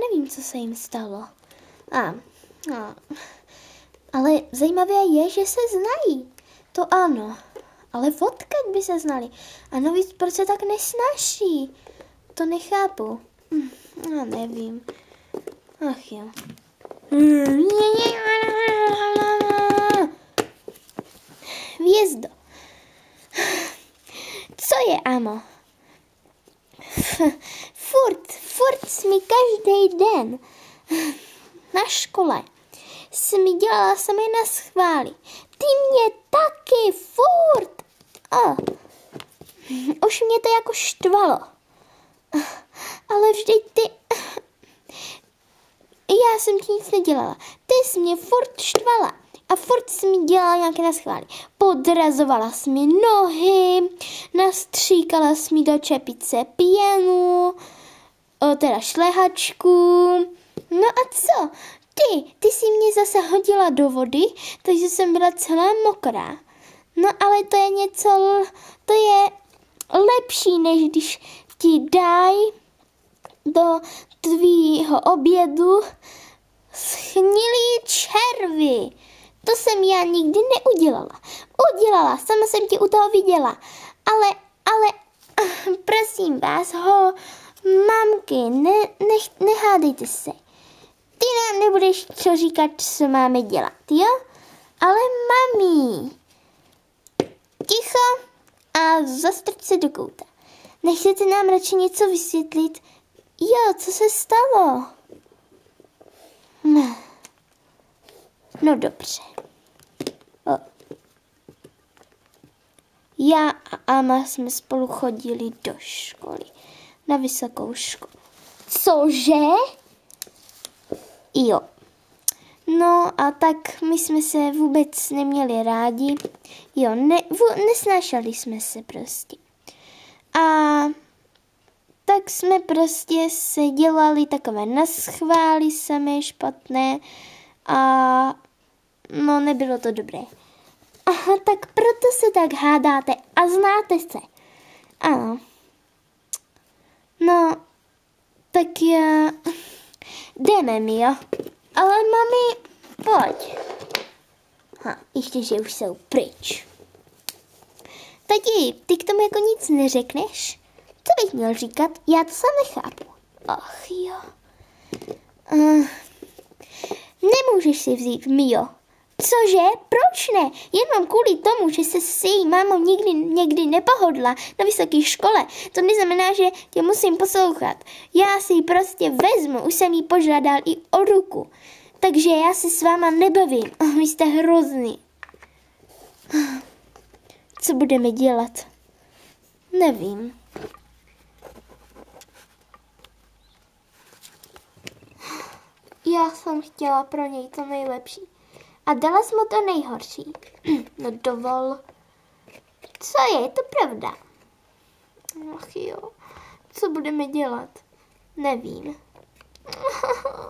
nevím, co se jim stalo. A, a, ale zajímavé je, že se znají. To ano. Ale odkud by se znali? A navíc proč se tak nesnaží? To nechápu. Hm, já nevím. Ach jo. Vězdo. Co je, amo? Furt, furt mi každý den na škole mi dělala samé na schvály. Ty mě taky, furt. Oh. Už mě to jako štvalo. Ale vždyť ty... Já jsem ti nic nedělala. Ty jsi mě furt štvala. A furt jsi mi dělala nějaké naschvály. Podrazovala jsi mi nohy, nastříkala jsi mi do čepice pěnu, o, teda šlehačku. No a co? Ty, ty jsi mě zase hodila do vody, takže jsem byla celá mokrá. No ale to je něco, to je lepší, než když ti dají do tvýho obědu schnilý červy. To jsem já nikdy neudělala. Udělala, sama jsem ti u toho viděla. Ale, ale, prosím vás, ho, mamky, ne, nech, nehádejte se. Ty nám nebudeš co říkat, co máme dělat, jo? Ale mami, ticho a zastrč se do kouta. Nechcete nám radši něco vysvětlit? Jo, co se stalo? No, no dobře. O. Já a Ama jsme spolu chodili do školy, na vysokou školu. Cože? Jo. No a tak my jsme se vůbec neměli rádi. Jo, ne, v, nesnášeli jsme se prostě. A tak jsme prostě se dělali takové naschvály samé špatné a no nebylo to dobré. Aha, tak proto se tak hádáte a znáte se. Ano. No, tak já... Jdeme, Mio. Ale mami, pojď. Ha, ještě, že už jsou pryč. Tati, ty k tomu jako nic neřekneš? Co bych měl říkat? Já to sám nechápu. Ach jo. Uh, nemůžeš si vzít Mio. Cože? Proč ne? Jenom kvůli tomu, že se s její mámou nikdy někdy nepohodla na vysoké škole. To neznamená, že tě musím poslouchat. Já si ji prostě vezmu, už jsem jí požádal i o ruku. Takže já se s váma nebavím. Oh, vy jste hrozný. Co budeme dělat? Nevím. Já jsem chtěla pro něj to nejlepší. A dala jsi mu to nejhorší. no dovol. Co je, je to pravda. Ach jo, co budeme dělat? Nevím.